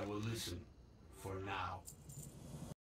I will listen for now.